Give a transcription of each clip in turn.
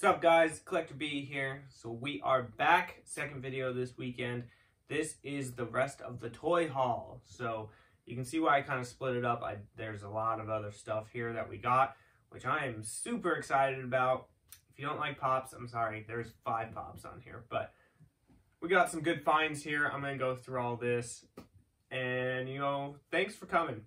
What's up guys, Collector B here. So we are back, second video this weekend. This is the rest of the toy haul. So you can see why I kind of split it up. I, there's a lot of other stuff here that we got, which I am super excited about. If you don't like pops, I'm sorry, there's five pops on here. But we got some good finds here. I'm to go through all this. And, you know, thanks for coming.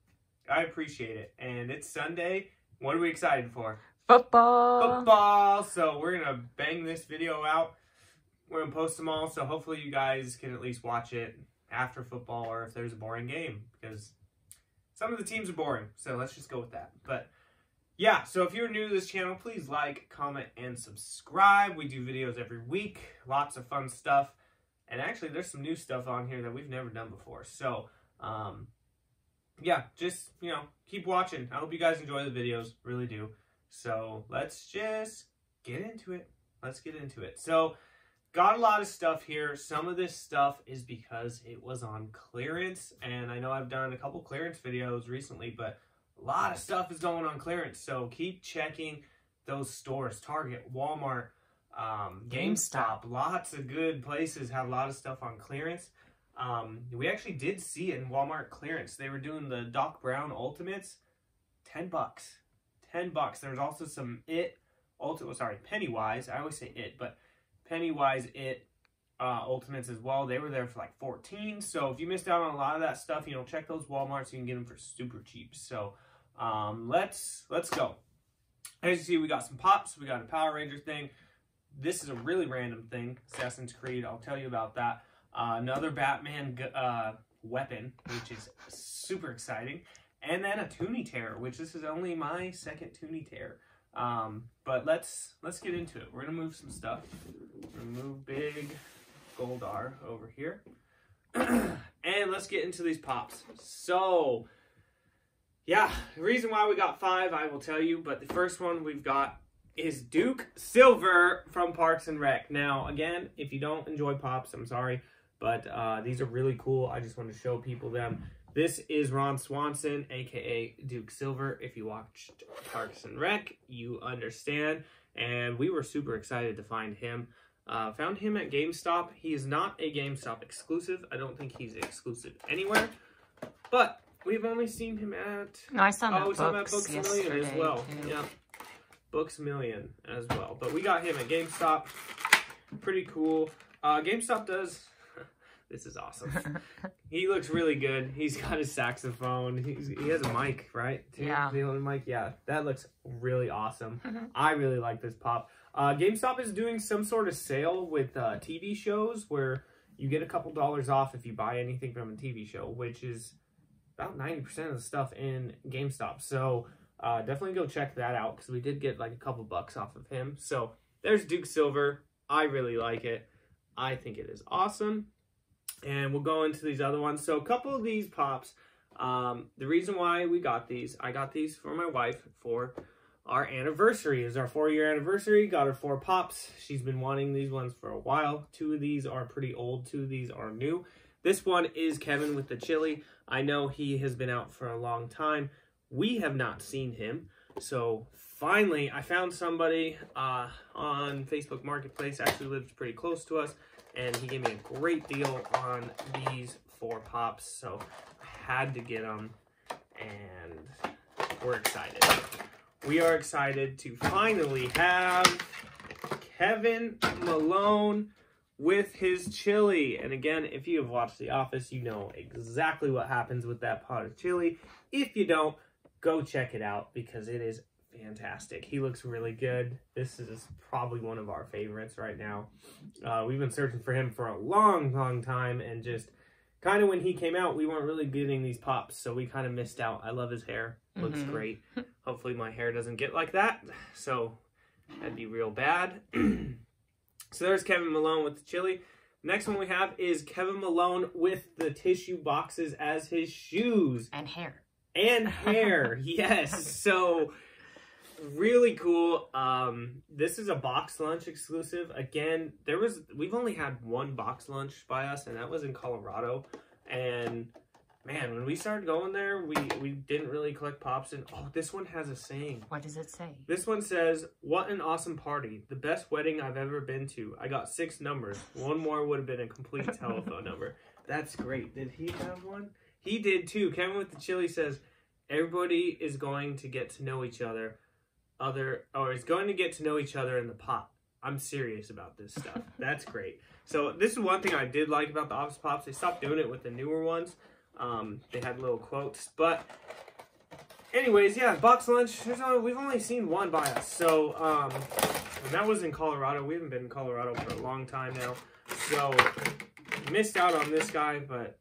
I appreciate it. And it's Sunday. What are we excited for? Football. Football. So we're going to bang this video out. We're going to post them all. So hopefully you guys can at least watch it after football or if there's a boring game. Because some of the teams are boring. So let's just go with that. But yeah, so if you're new to this channel, please like, comment, and subscribe. We do videos every week. Lots of fun stuff. And actually, there's some new stuff on here that we've never done before. So, um, yeah, just, you know, keep watching. I hope you guys enjoy the videos. Really do. So let's just get into it. Let's get into it. So got a lot of stuff here. Some of this stuff is because it was on clearance. And I know I've done a couple clearance videos recently, but a lot of stuff is going on clearance. So keep checking those stores. Target, Walmart, um, GameStop. Lots of good places have a lot of stuff on clearance. Um, we actually did see it in Walmart clearance. They were doing the Doc Brown Ultimates, 10 bucks 10 bucks. There's also some It, Ultimate, sorry, Pennywise. I always say It, but Pennywise It uh, Ultimates as well. They were there for like 14. So if you missed out on a lot of that stuff, you know, check those Walmarts. You can get them for super cheap. So um, let's let's go. As you see, we got some pops. We got a Power Ranger thing. This is a really random thing. Assassin's Creed. I'll tell you about that. Uh, another Batman uh, weapon, which is super exciting and then a Toony Terror, which this is only my second Toony Terror. Um, but let's let's get into it. We're gonna move some stuff. move big Goldar over here, and let's get into these pops. So, yeah, the reason why we got five, I will tell you. But the first one we've got is Duke Silver from Parks and Rec. Now, again, if you don't enjoy pops, I'm sorry, but uh, these are really cool. I just want to show people them. This is Ron Swanson, aka Duke Silver. If you watched Parks and Rec, you understand. And we were super excited to find him. Uh, found him at GameStop. He is not a GameStop exclusive. I don't think he's exclusive anywhere. But we've only seen him at. No, I saw him oh, at Books, Books Million as well. Too. Yeah, Books Million as well. But we got him at GameStop. Pretty cool. Uh, GameStop does this is awesome. he looks really good. He's got his saxophone. He's, he has a mic, right? Too? Yeah. The only mic. Yeah, that looks really awesome. I really like this pop. Uh, GameStop is doing some sort of sale with uh, TV shows where you get a couple dollars off if you buy anything from a TV show, which is about 90% of the stuff in GameStop. So uh, definitely go check that out because we did get like a couple bucks off of him. So there's Duke Silver. I really like it. I think it is awesome and we'll go into these other ones. So a couple of these pops, um, the reason why we got these, I got these for my wife for our anniversary. Is our four-year anniversary. Got her four pops. She's been wanting these ones for a while. Two of these are pretty old. Two of these are new. This one is Kevin with the chili. I know he has been out for a long time. We have not seen him. So finally, I found somebody uh, on Facebook Marketplace, actually lives pretty close to us, and he gave me a great deal on these four pops, so I had to get them, and we're excited. We are excited to finally have Kevin Malone with his chili. And again, if you have watched The Office, you know exactly what happens with that pot of chili. If you don't, go check it out because it is fantastic. He looks really good. This is probably one of our favorites right now. Uh, we've been searching for him for a long, long time, and just kind of when he came out, we weren't really getting these pops, so we kind of missed out. I love his hair. Looks mm -hmm. great. Hopefully my hair doesn't get like that, so that'd be real bad. so there's Kevin Malone with the chili. Next one we have is Kevin Malone with the tissue boxes as his shoes. And hair. And hair, yes. So really cool. Um, this is a box lunch exclusive. Again, there was we've only had one box lunch by us, and that was in Colorado. And man, when we started going there, we we didn't really collect pops. And oh, this one has a saying. What does it say? This one says, "What an awesome party! The best wedding I've ever been to. I got six numbers. One more would have been a complete telephone number. That's great. Did he have one? He did too. Kevin with the chili says, "Everybody is going to get to know each other, other or is going to get to know each other in the pot." I'm serious about this stuff. That's great. So this is one thing I did like about the Office Pops. They stopped doing it with the newer ones. Um, they had little quotes, but anyways, yeah, box lunch. There's only, we've only seen one by us, so um, that was in Colorado. We haven't been in Colorado for a long time now, so missed out on this guy, but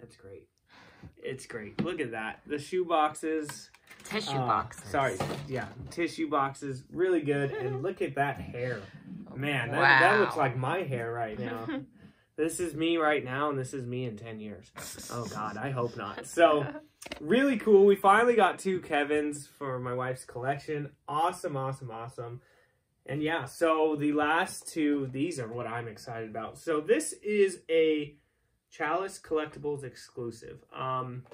that's great. It's great. Look at that. The shoe boxes. Tissue uh, boxes. Sorry, yeah, tissue boxes. Really good. And look at that hair. Man, that, Wow. that looks like my hair right now. this is me right now, and this is me in 10 years. Oh, God, I hope not. So, really cool. We finally got two Kevins for my wife's collection. Awesome, awesome, awesome. And yeah, so the last two, these are what I'm excited about. So, this is a Chalice Collectibles exclusive. Um,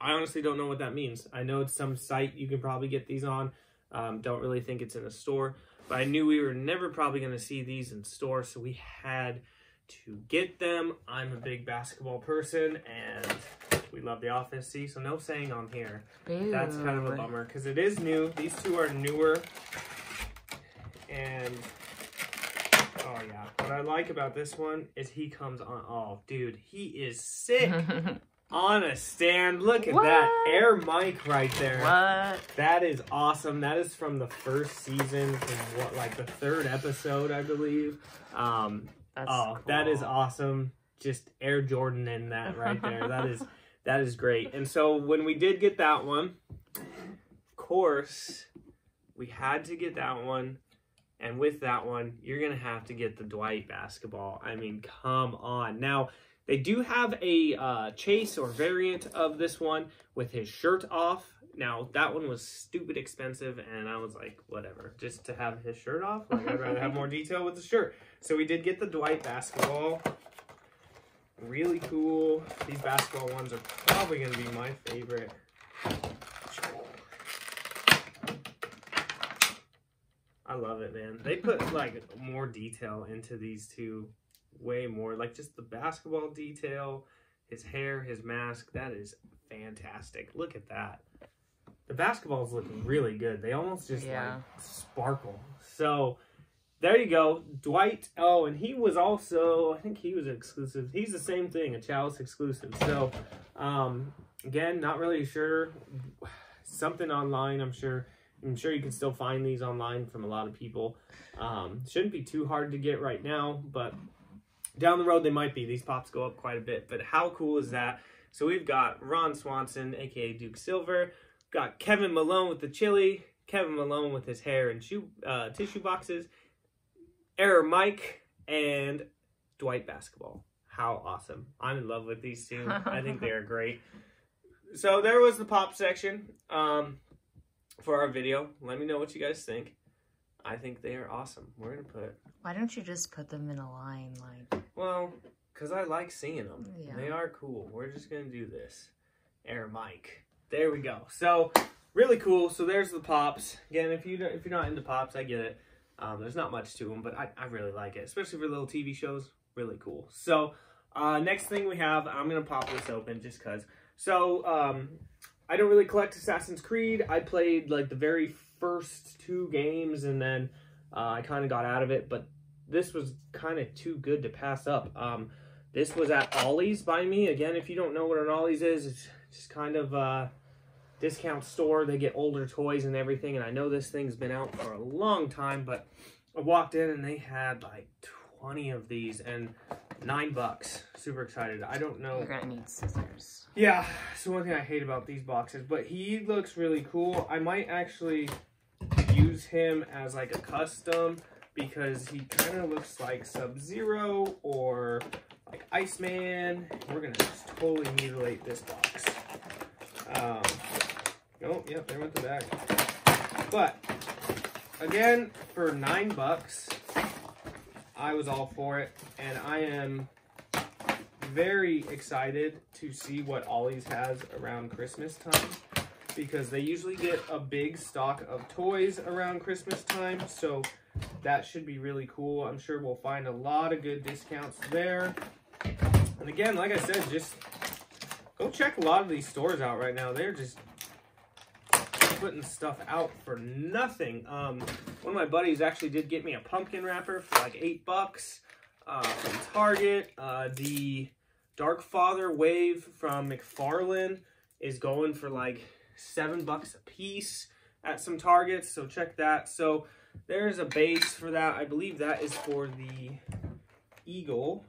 I honestly don't know what that means. I know it's some site you can probably get these on. Um, don't really think it's in a store, but I knew we were never probably going to see these in store, so we had to get them. I'm a big basketball person, and we love The Office. See, so no saying on here. That's kind of a bummer because it is new. These two are newer, and oh yeah, what I like about this one is he comes on. Oh, dude, he is sick on a stand. Look at that Air Mike right there. what? That is awesome. That is from the first season, from what like the third episode, I believe. Um, That's oh, that is awesome. Just Air Jordan in that right there. that is that is great. And so when we did get that one, of course, we had to get that one. And with that one, you're gonna have to get the Dwight basketball. I mean, come on. Now they do have a uh, chase or variant of this one with his shirt off. Now that one was stupid expensive, and I was like, whatever, just to have his shirt off. Like I'd rather have more detail with the shirt. So we did get the Dwight basketball. Really cool. These basketball ones are probably gonna be my favorite. I love it, man. They put like more detail into these two, way more. Like just the basketball detail, his hair, his mask. That is fantastic. Look at that. The basketballs look really good. They almost just Yeah. like sparkle. So there you go, Dwight. Oh, and he was also, I think he was exclusive. He's the same thing, a Chalice exclusive. So, um, again, not really sure. Something online, I'm sure. I'm sure you can still find these online from a lot of people. Um, shouldn't be too hard to get right now, but down the road they might be. These pops go up quite a bit. But how cool is that? So we've got Ron Swanson, aka Duke Silver. Got Kevin Malone with the chili. Kevin Malone with his hair and shoe uh, tissue boxes. Air Mike and Dwight basketball. How awesome! I'm in love with these two. I think they are great. So there was the pop section um, for our video. Let me know what you guys think. I think they are awesome. We're gonna put Why don't you just put them in a line like well, cause I like seeing them. Yeah. They are cool. We're just gonna do this. Air Mike. There we go. So really cool. So there's the pops. Again, if you don't- if you're not into pops, I get it. Um, there's not much to them, but I, I really like it, especially for little TV shows. Really cool. So uh, next thing we have, I'm gonna pop this open just cause. So um, I don't really collect Assassin's Creed. I played like the very first two games, and then uh, I kind of got out of it. But this was kind of too good to pass up. Um, this was at Ollie's by me. Again, if you don't know what an Ollie's is, it's just kind of a discount store. They get older toys and everything. And I know this thing's been out for a long time, but I walked in and they had like 20 of these and nine bucks. Super excited. I don't know. you're gonna need scissors. Yeah, so one thing I hate about these boxes, but he looks really cool. I might actually use him as like a custom because he kind of looks like Sub-Zero or like Iceman. We're gonna just totally mutilate this box. Um, oh, yep, there went the bag. But again, for nine bucks, I was all for it, and I am very excited to see what Ollie's has around Christmas time because they usually get a big stock of toys around Christmas time. So that should be really cool. I'm sure we'll find a lot of good discounts there. And again, like I said, just go check a lot of these stores out right now. They're just putting stuff out for nothing. Um, one of my buddies actually did get me a pumpkin wrapper for like eight bucks uh, from Target. Uh, the Dark Father Wave from McFarlane is going for like seven bucks a piece at some Targets, so check that. So there's a base for that. I believe that is for the Eagle.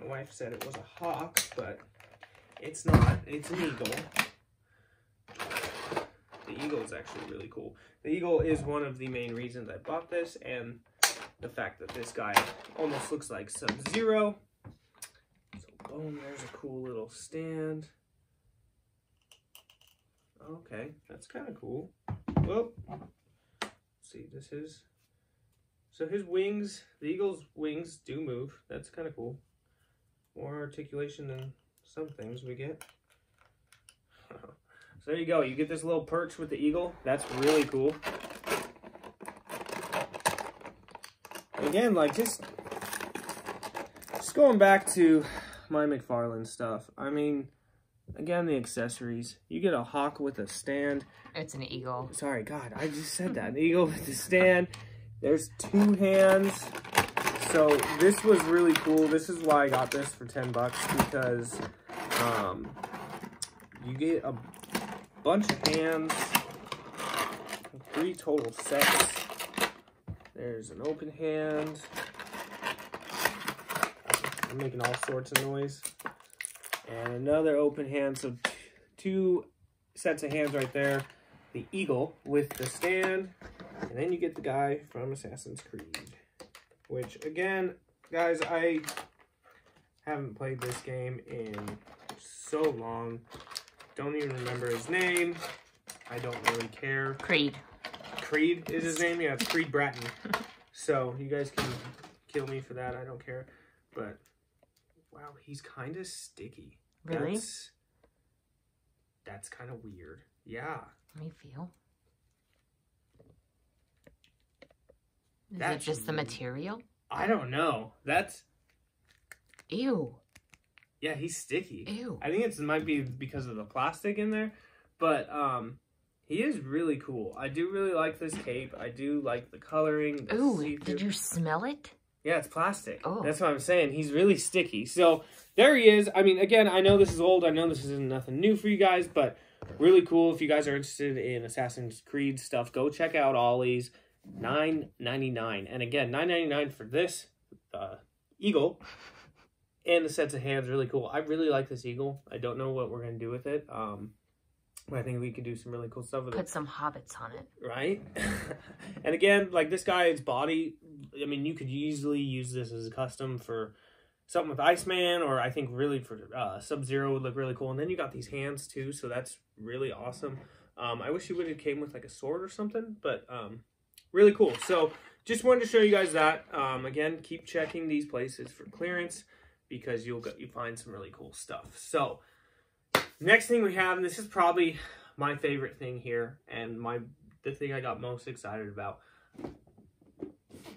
My wife said it was a hawk, but it's not. It's an eagle. The eagle is actually really cool. The eagle is one of the main reasons I bought this, and the fact that this guy almost looks like Sub-Zero. So boom, there's a cool little stand. Okay, that's kind of cool. Well, see, this is so his wings, the eagle's wings do move. That's kind of cool. More articulation than some things we get. so there you go. You get this little perch with the eagle. That's really cool. Again, like just, just going back to my McFarlane stuff. I mean, again, the accessories. You get a hawk with a stand. It's an eagle. Sorry, God, I just said that. An eagle with a stand. There's two hands. So this was really cool. This is why I got this for 10 bucks because um, you get a bunch of hands, three total sets. There's an open hand. I'm making all sorts of noise. And another open hand. So two sets of hands right there. The eagle with the stand. And then you get the guy from Assassin's Creed. Which, again, guys, I haven't played this game in so long. Don't even remember his name. I don't really care. Creed. Creed is his name? Yeah, it's Creed Bratton. So, you guys can kill me for that. I don't care. But, wow, he's kind of sticky. Really? That's, that's kind of weird. Yeah. Let me feel. Is That's it just the material? I don't know. That's, Ew. yeah, he's sticky. Ew. I think it might be because of the plastic in there, but um, he is really cool. I do really like this cape. I do like the coloring. the Ooh, did you smell it? Yeah, it's plastic. Oh. That's what I'm saying. He's really sticky. So there he is. I mean, again, I know this is old. I know this isn't nothing new for you guys, but really cool. If you guys are interested in Assassin's Creed stuff, go check out Ollie's. Nine ninety nine, and again, nine ninety nine for this uh, eagle, and the sets of hands. Really cool. I really like this eagle. I don't know what we're gonna do with it. Um, I think we could do some really cool stuff with it Put some hobbits on it. right? and again, like this guy's body, I mean, you could easily use this as a custom for something with Iceman, or I think really for uh, Sub Zero would look really cool. And then you got these hands too, so that's really awesome. Um, I wish you would have came with like a sword or something, but um, really cool. So just wanted to show you guys that. Um, again, keep checking these places for clearance because you'll get you find some really cool stuff. So next thing we have, and this is probably my favorite thing here, and my the thing I got most excited about.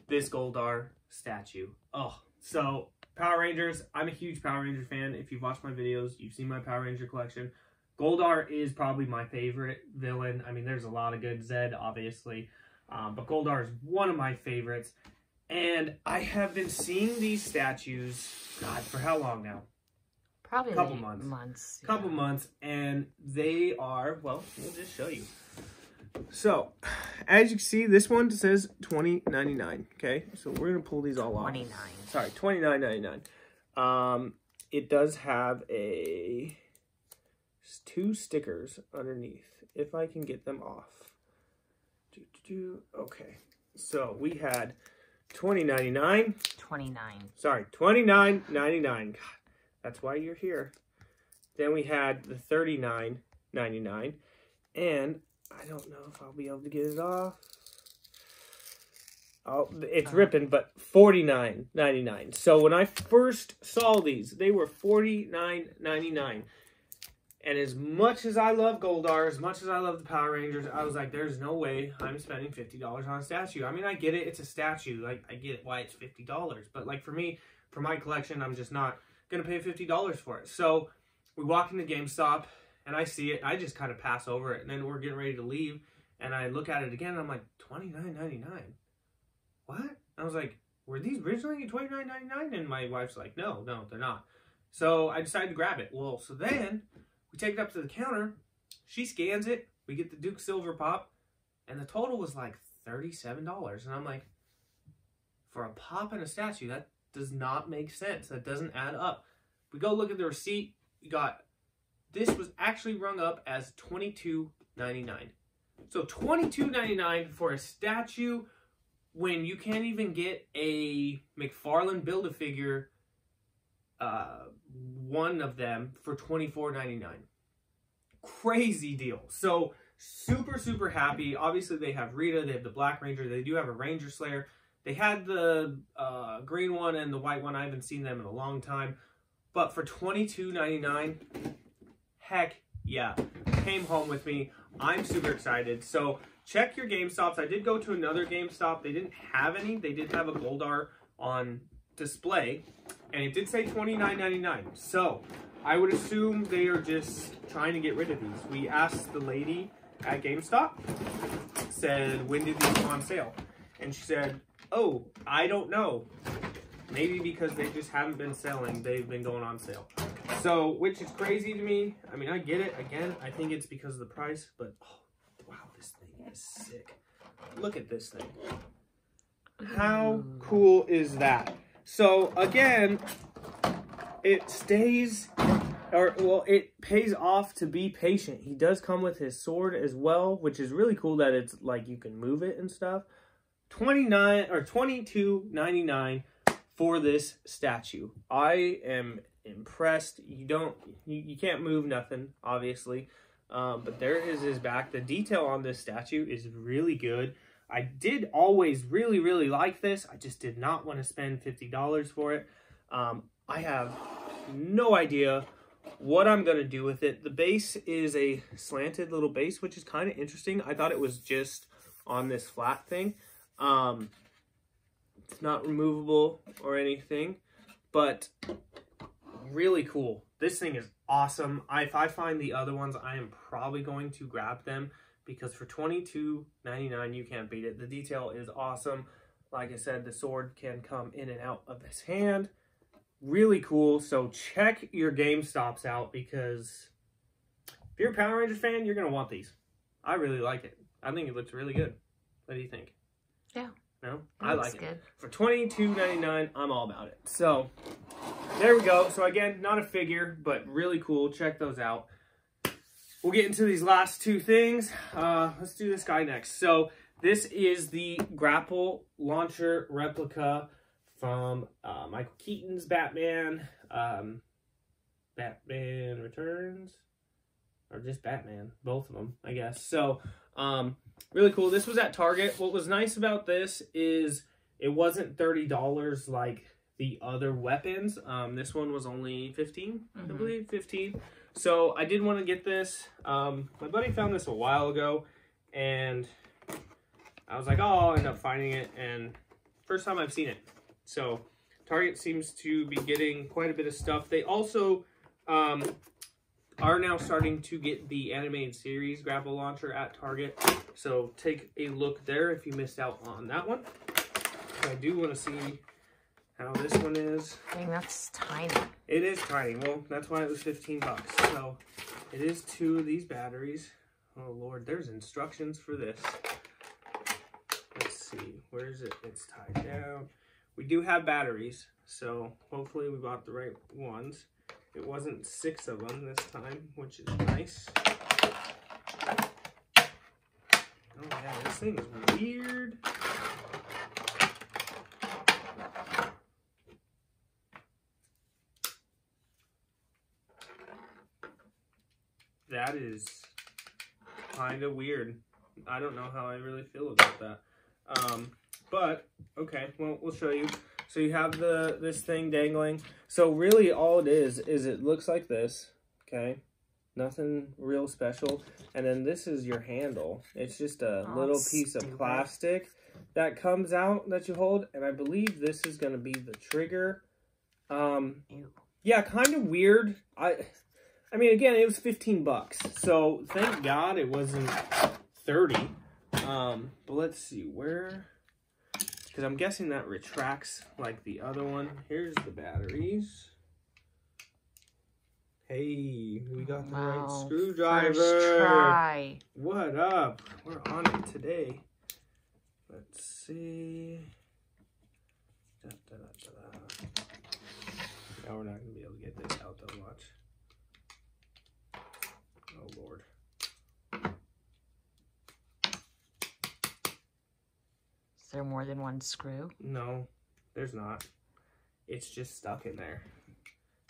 This Goldar statue. Oh, so Power Rangers. I'm a huge Power Ranger fan. If you've watched my videos, you've seen my Power Ranger collection. Goldar is probably my favorite villain. I mean, there's a lot of good Zedd, obviously, um, but Goldar is one of my favorites. And I have been seeing these statues, God, for how long now? Probably Couple like months. Months. yeah. couple months and they are well we'll just show you so as you can see this one says 20.99 okay so we're gonna pull these all off 29. sorry 29.99 um it does have a two stickers underneath if i can get them off do, do, do. okay so we had 20.99 29. sorry, twenty nine ninety nine. God, that's why you're here. Then we had the thirty nine ninety nine, and I don't know if I'll be able to get it off. oh, it's Oh. ripping, but forty nine ninety nine. So when I first saw these, they were forty nine ninety nine. And as much as I love Goldar, as much as I love the Power Rangers, I was like, "There's no way I'm spending fifty dollars on a statue." I mean, I get it; it's a statue. Like, I get why it's fifty dollars, but like for me, for my collection, I'm just not gonna pay fifty dollars for it. So we walk into GameStop, and I see it. I just kind of pass over it, and then we're getting ready to leave, and I look at it again, and I'm like, twenty nine ninety nine. What? I was like, were these originally twenty nine ninety nine? And my wife's like, no, no, they're not. So I decided to grab it. Well, so then we take it up to the counter. She scans it. We get the Duke Silver Pop, and the total was like thirty-seven dollars. And I'm like, for a pop and a statue, that does not make sense. That doesn't add up. We go look at the receipt. We got this was actually rung up as twenty-two ninety-nine. So twenty-two ninety-nine for a statue when you can't even get a McFarlane build a figure uh one of them for twenty four ninety nine. Crazy deal. So super super happy. Obviously they have Rita, they have the Black Ranger, they do have a Ranger Slayer. They had the uh, green one and the white one. I haven't seen them in a long time, but for twenty two ninety nine, heck yeah, came home with me. I'm super excited. So check your GameStops. I did go to another GameStop. They didn't have any. They did have a Goldar on display, and it did say twenty nine ninety nine. So I would assume they are just trying to get rid of these. We asked the lady at GameStop, said when did these go on sale, and she said, "Oh, I don't know. Maybe because they just haven't been selling, they've been going on sale." So, which is crazy to me. I mean, I get it. Again, I think it's because of the price, but oh, wow, this thing is sick. Look at this thing. How cool is that? So again, it stays or well, it pays off to be patient. He does come with his sword as well, which is really cool that it's like you can move it and stuff. 29 or 22.99 for this statue. I am impressed. You don't you, you can't move nothing, obviously. Um, but there is his back. The detail on this statue is really good. I did always really, really like this. I just did not want to spend $50 for it. Um, I have no idea what I'm going to do with it. The base is a slanted little base, which is kind of interesting. I thought it was just on this flat thing. Um, it's not removable or anything, but really cool. This thing is awesome. I, if I find the other ones, I am probably going to grab them because for $22.99 you can't beat it. The detail is awesome. Like I said, the sword can come in and out of his hand. Really cool. So check your GameStops out because if you're a Power Rangers fan, you're going to want these. I really like it. I think it looks really good. What do you think? Yeah. No? That I like it. For $22.99, I'm all about it. So there we go. So again, not a figure, but really cool. Check those out. We'll get into these last two things. Uh, let's do this guy next. So this is the grapple launcher replica from uh, Michael Keaton's Batman. Um, Batman Returns. Or just Batman. Both of them, I guess. So, um, really cool. This was at Target. What was nice about this is it wasn't $30 like the other weapons. Um, this one was only 15 I Mhm. believe, 15 So I did want to get this. Um, my buddy found this a while ago, and I was like, oh, I'll end up finding it. And first time I've seen it. So Target seems to be getting quite a bit of stuff. They also um, are now starting to get the animated series grapple launcher at Target. So take a look there if you missed out on that one. I do want to see how this one is. Dang, that's tiny. It is tiny. Well, that's why it was 15 bucks. So it is two of these batteries. Oh Lord, there's instructions for this. Let's see. Where is it? It's tied down. We do have batteries, so hopefully we bought the right ones. It wasn't six of them this time, which is nice. Oh yeah, this thing is weird. That is kind of weird. I don't know how I really feel about that. Um, But okay, well we'll show you. So you have the this thing dangling. So really all it is is it looks like this. Okay. Nothing real special. And then this is your handle. It's just a Oh, little piece of plastic that comes out that you hold. And I believe this is gonna be the trigger. Um Ew. yeah, kind of weird. I I mean again, it was 15 bucks. So thank God it wasn't 30. Um but let's see where cuz I'm guessing that retracts like the other one. Here's the batteries. Hey, we got the right screwdriver. First try. What up? We're on it today. Let's see. Da, da, da, da, da. Now we're not gonna be able to get this out though. Watch. Oh lord. Is there more than one screw? No, there's not. It's just stuck in there.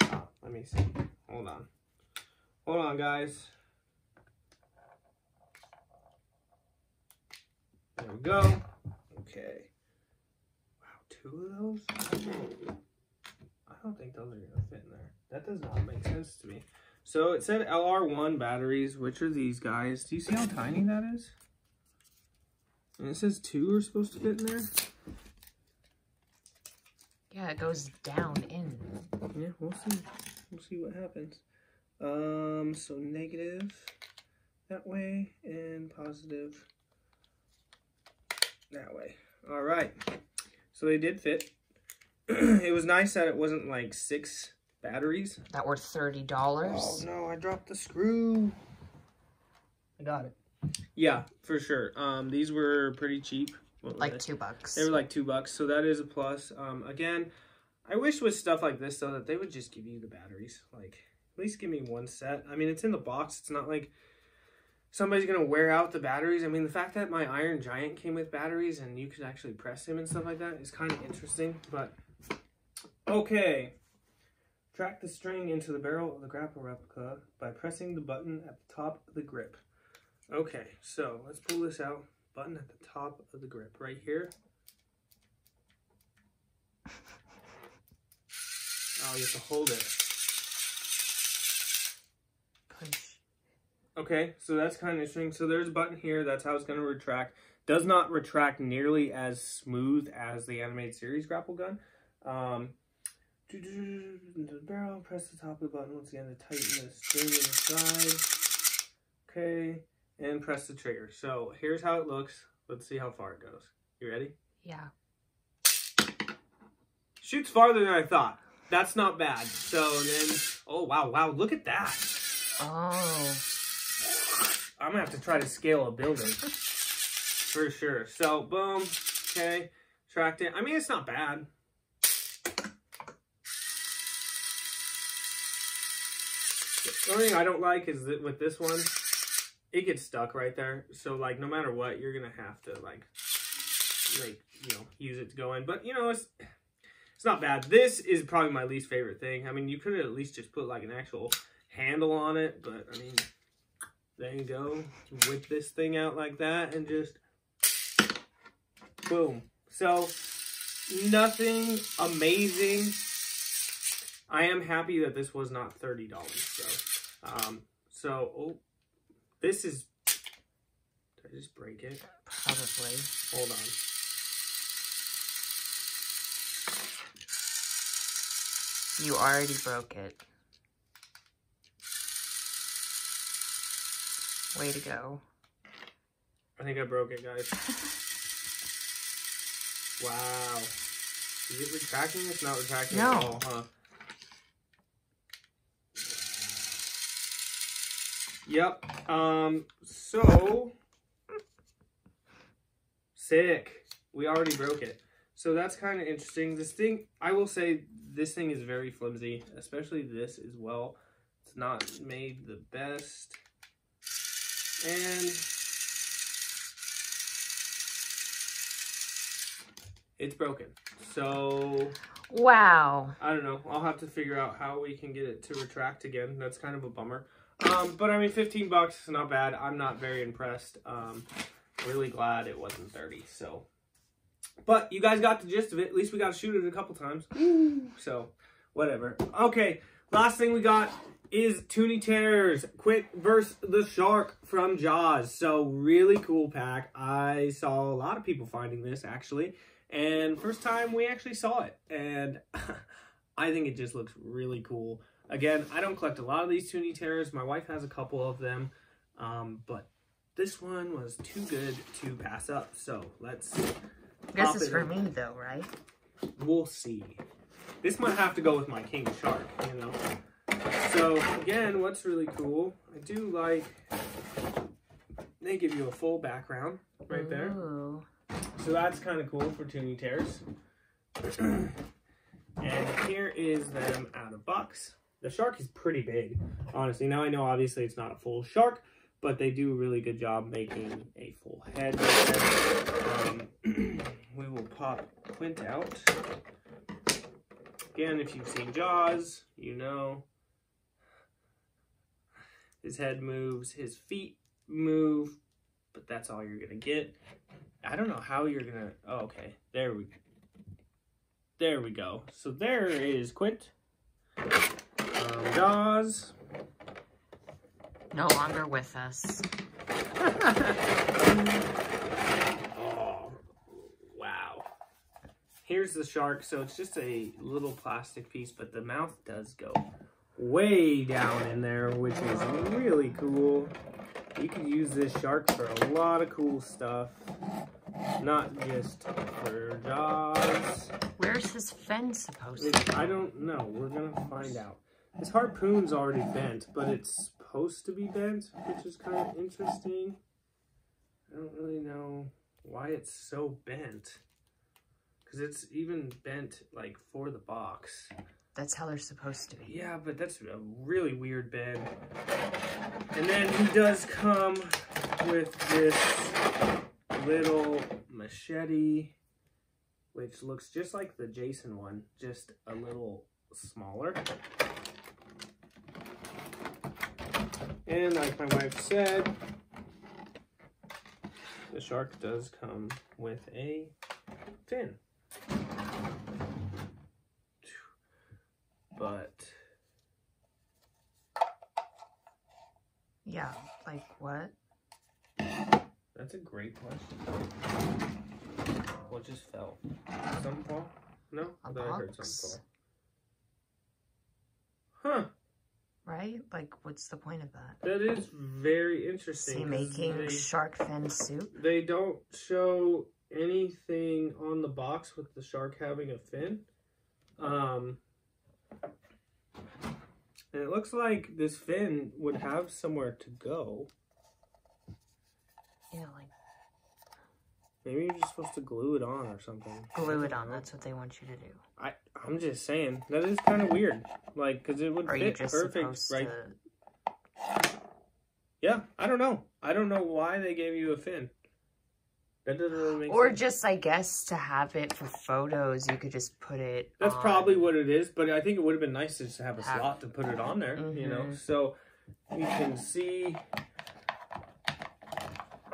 Ah, let me see. Hold on. Hold on, guys. There we go. Okay. Wow, two of those? I don't think those are going to fit in there. That does not make sense to me. So it said LR1 batteries. Which are these guys? Do you see how tiny that is? And it says two are supposed to fit in there. Yeah, it goes down in. Yeah, we'll see. We'll see what happens. Um, so negative that way and positive that way. All right. So they did fit. it was nice that it wasn't like six batteries. That were $30. Oh, no, I dropped the screw. I got it. Yeah, for sure. Um, these were pretty cheap. Were like they? two bucks. They were like two bucks, so that is a plus. Um, again, I wish with stuff like this though that they would just give you the batteries. Like at least give me one set. I mean, it's in the box. It's not like somebody's gonna wear out the batteries. I mean, the fact that my Iron Giant came with batteries and you could actually press him and stuff like that is kind of interesting. But okay, track the string into the barrel of the grapple replica by pressing the button at the top of the grip. Okay, so let's pull this out button at the top of the grip right here. Oh, you have to hold it. Push. Okay, so that's kind of interesting. So there's a button here. That's how it's going to retract. Does not retract nearly as smooth as the animated series grapple gun. Um, into the barrel. Press the top of the button once again to tighten the string inside. Okay, and press the trigger. So here's how it looks. Let's see how far it goes. You ready? Yeah. Shoots farther than I thought. That's not bad. So then, oh wow, wow, look at that. Oh. I'm gonna have to try to scale a building for sure. So boom, okay, tracked it. I mean, it's not bad. The only thing I don't like is that with this one, it gets stuck right there. So like, no matter what, you're gonna have to like, like you know, use it to go in. But you know, it's it's not bad. This is probably my least favorite thing. I mean, you could at least just put like an actual handle on it, but I mean, there you go. Whip this thing out like that and just boom. So nothing amazing. I am happy that this was not thirty dollars. So, um, so oh, this is. Did I just break it? Probably. Hold on. You already broke it. Way to go. I think I broke it, guys. Wow. Is it retracting? It's not retracting No. at all, huh? Yep. Um, so sick. We already broke it. So that's kind of interesting. This thing, I will say, this thing is very flimsy, especially this as well. It's not made the best. And it's broken. So Wow. I don't know. I'll have to figure out how we can get it to retract again. That's kind of a bummer. Um, but I mean, 15 bucks is not bad. I'm not very impressed. Um, really glad it wasn't 30. So But you guys got the gist of it. At least we got to shoot it a couple times. So, whatever. Okay, last thing we got is Toony Terrors Quint versus the Shark from Jaws. So, really cool pack. I saw a lot of people finding this actually. And first time we actually saw it. And I think it just looks really cool. Again, I don't collect a lot of these Toony Terrors. My wife has a couple of them. Um, but this one was too good to pass up. So, let's This is for in. me though, right? we'll see. This might have to go with my king shark, you know. So again, what's really cool, I do like they give you a full background right there. Ooh. So that's kind of cool for Toony Terrors. and here is them out of box. The shark is pretty big, honestly. Now I know obviously it's not a full shark, but they do a really good job making a full head. Um, we will pop Quint out. Again, if you've seen Jaws, you know his head moves, his feet move, but that's all you're gonna get. I don't know how you're gonna. Oh, okay, there we. There we go. So there is Quint. Um, Jaws. No longer with us. oh, wow. Here's the shark. So it's just a little plastic piece, but the mouth does go way down in there, which is really cool. You can use this shark for a lot of cool stuff. Not just for Jaws. Where's his fin supposed to be? I don't know. We're gonna find out. His harpoon's already bent, but it's supposed to be bent, which is kind of interesting. I don't really know why it's so bent. Because it's even bent, like, for the box. That's how they're supposed to be. Yeah, but that's a really weird bend. And then he does come with this little machete, which looks just like the Jason one, just a little smaller. And like my wife said, the shark does come with a fin. But Yeah, like what? That's a great question. What just fell? Something fall? No? A I thought I heard box? something fall. Huh. Right? Like, what's the point of that? That is very Is interesting. 'cause making they, shark fin soup? they don't show anything on the box with the shark having a fin. Um, and it looks like this fin would have somewhere to go. Yeah, like Maybe you're just supposed to glue it on or something. glue it on. That's what they want you to do. I I'm just saying that is kind of weird. Like, cause it would Are fit perfect, right? to? Yeah, I don't know. I don't know why they gave you a fin. That doesn't really make Or sense. just, I guess, to have it for photos, you could just put it. That's on- probably what it is, but I think it would have been nice to just have a Have- slot to put it on there, you know. Mhm. So you can see.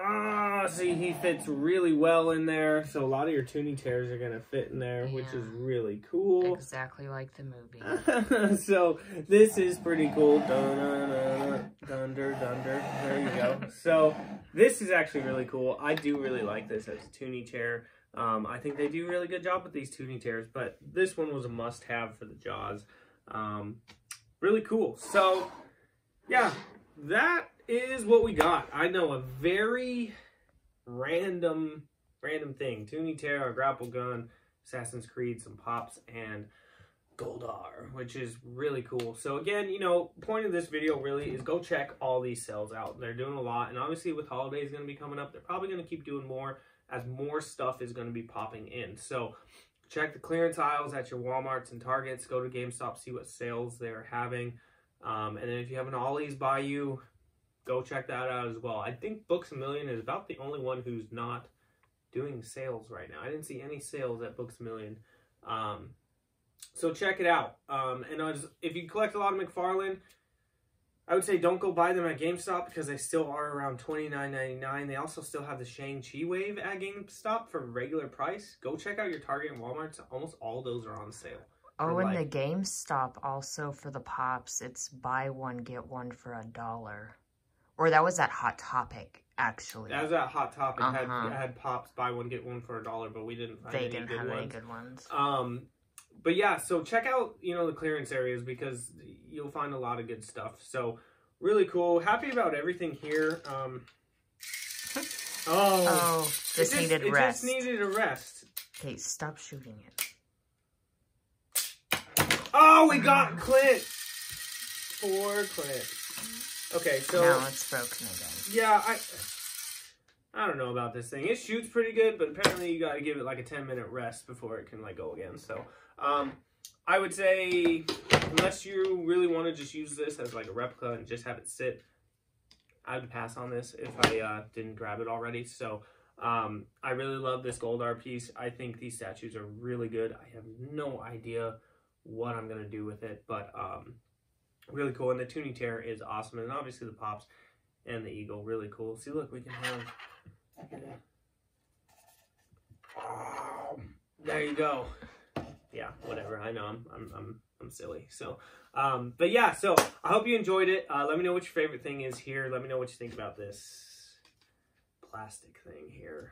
Ah, see, he fits really well in there. So a lot of your Toony Terrors are gonna fit in there, which is really cool. exactly like the movie. so this is pretty cool. Dun, dunder, dunder. There you go. So this is actually really cool. I do really like this as a Toony Terror. Um, I think they do a really good job with these Toony Terrors, but this one was a must-have for the Jaws. Um, really cool. So yeah, that is what we got. I know a very random, random thing. Toony Terror, a grapple gun, Assassin's Creed, some pops, and Goldar, which is really cool. So again, you know, point of this video really is go check all these sales out. They're doing a lot, and obviously with holidays going to be coming up, they're probably going to keep doing more as more stuff is going to be popping in. So check the clearance aisles at your WalMarts and Targets. Go to GameStop, see what sales they're having, um, and then if you have an Ollie's by you, go check that out as well. I think Books a Million is about the only one who's not doing sales right now. I didn't see any sales at Books a Million. Um, so check it out. Um, and as, if you collect a lot of McFarlane, I would say don't go buy them at GameStop because they still are around twenty nine ninety nine. They also still have the Shang Chi wave at GameStop for regular price. Go check out your Target and Walmart. Almost all those are on sale. Oh, and the GameStop also for the pops, it's buy one get one for a dollar. Or that was that Hot Topic, actually. That was that Hot Topic. Uh-huh. Had had pops buy one get one for a dollar, but we didn't find they any didn't good have ones. any good ones. Um, but yeah, so check out you know the clearance areas because you'll find a lot of good stuff. So really cool. Happy about everything here. Um, oh, oh, just, just needed it rest. just needed a rest. Okay, stop shooting it. Oh, we got Clint. Four Clint. Okay, so now it's broken again. Yeah, I I don't know about this thing. It shoots pretty good, but apparently you got to give it like a 10 minute rest before it can like go again. So, um, I would say unless you really want to just use this as like a replica and just have it sit, I would pass on this if I uh, didn't grab it already. So, um, I really love this Goldar piece. I think these statues are really good. I have no idea what I'm gonna do with it, but um, really cool. And the Toony Terror is awesome, and obviously the pops and the eagle, really cool. See, look, we can have. there you go. Yeah, whatever. I know I'm I'm I'm, I'm silly. So, um, but yeah. So I hope you enjoyed it. Uh, let me know what your favorite thing is here. Let me know what you think about this plastic thing here.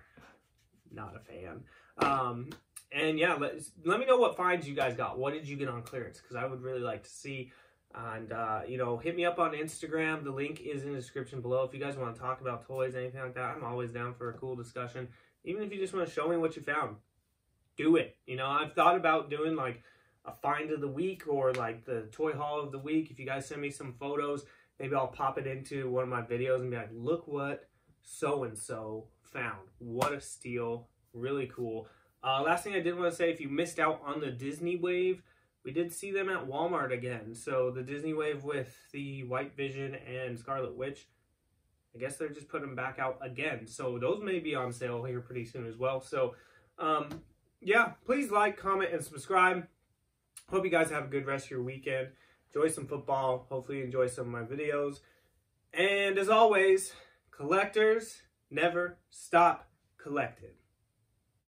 Not a fan. Um, and yeah, let, let me know what finds you guys got. What did you get on clearance? Because I would really like to see. And, uh, you know, hit me up on Instagram. The link is in the description below. If you guys want to talk about toys, anything like that, I'm always down for a cool discussion. Even if you just want to show me what you found, do it. You know, I've thought about doing like a find of the week or like the toy haul of the week. If you guys send me some photos, maybe I'll pop it into one of my videos and be like, look what so and so found. What a steal. Really cool. Uh, last thing I did want to say if you missed out on the Disney wave, we did see them at Walmart again. So the Disney wave with the White Vision and Scarlet Witch, I guess they're just putting them back out again. So those may be on sale here pretty soon as well. So um, yeah, please like, comment, and subscribe. Hope you guys have a good rest of your weekend. Enjoy some football. Hopefully enjoy some of my videos. And as always, collectors never stop collecting.